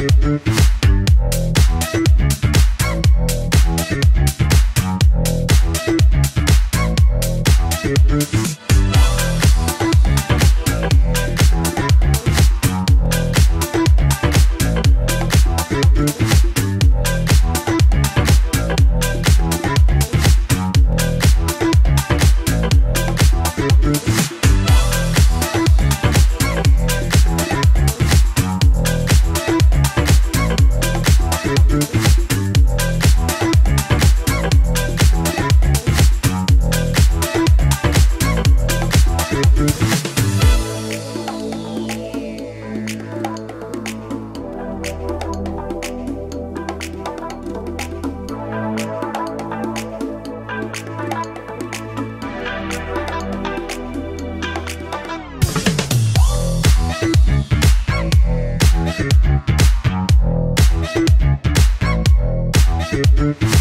Thank you Thank